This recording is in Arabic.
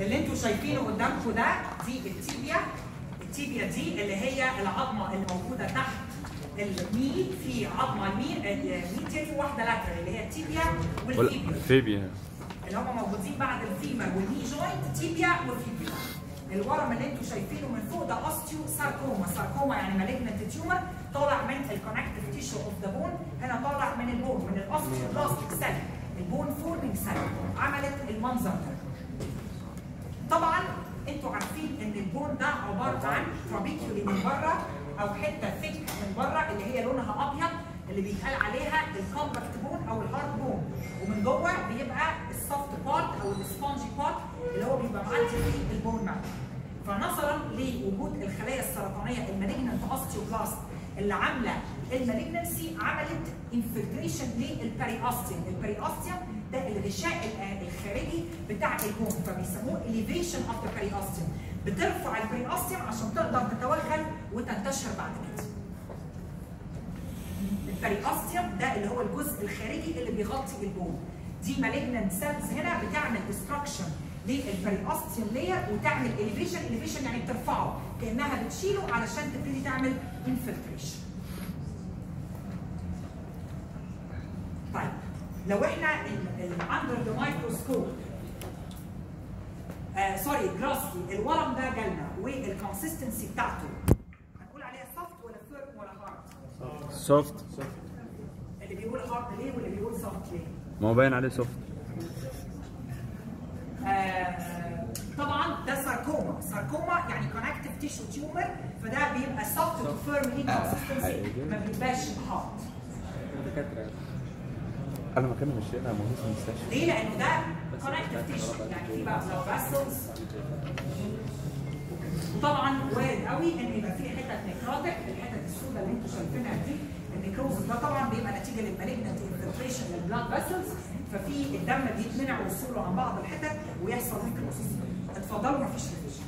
اللي أنتوا شايفينه قدامكم ده دي ال tibia. ال tibia دي اللي هي العظمة اللي موجودة تحت المي في عظمة المي ال medial وواحده lateral اللي هي ال tibia وال fibula. fibula. اللي هم موجودين بعد ال femur وال knee joint tibia و fibula. الورم اللي أنتوا شايفينه من فوق ده osteosarcoma sarcoma يعني malignant tumor طالع من ال connective tissue of the bone هنا طالع من ال bone من ال osteoblastic cell ال bone forming cell عملت المنظر ده طبعا أنتوا عارفين ان ال bone عن trabeculae من بره أو حتة thick من بره اللي هي لونها أبيض اللي بيتقال عليها ال compact bone أو ال hard bone. ومن جوه بيبقى ال soft part أو ال spongy part اللي هو بيبقى معدي فيه ال bone marrow فنظرا لوجود الخلايا السرطانية ال malignant osteoblast اللي عاملة ال malignancy عملت infiltration لل periosteum، ال periosteum ده الغشاء الخارجي بتاع ال bone فبيسموه elevation of the periosteum. بترفع ال periosteum عشان تقدر تتوغل وتنتشر بعد كده. ال periosteum ده اللي هو الجزء الخارجي اللي بيغطي ال bone. دي malignant cells هنا بتعمل destruction لل periosteum layer وتعمل elevation elevation يعني بترفعه كأنها بتشيله علشان تبتدي تعمل infiltration. طيب لو إحنا under the microscope آه sorry grossly الورم ده جالنا وال consistency بتاعته. هنقول عليها soft ولا firm ولا hard؟ soft اللي بيقول hard ليه واللي بيقول soft ليه؟ ما هو باين عليه soft آه طبعا ده sarcoma sarcoma يعني connective tissue tumor فده بيبقى soft to firm ليه consistency ما بيبقاش hard أنا مكان مشينا مهندس المستشفى ليه؟ لأنه ده connective tissue يعني في بقى blood vessels وطبعا وارد قوي إن يبقى في حتت necrotic الحتت السوداء اللي أنتم شايفينها دي. ال necrosis ده طبعا بيبقى نتيجة لل malignant infiltration لل blood vessels ففي الدم بيتمنع وصوله عن بعض الحتت ويحصل نيكروسس اتفضلوا مفيش ريفيجن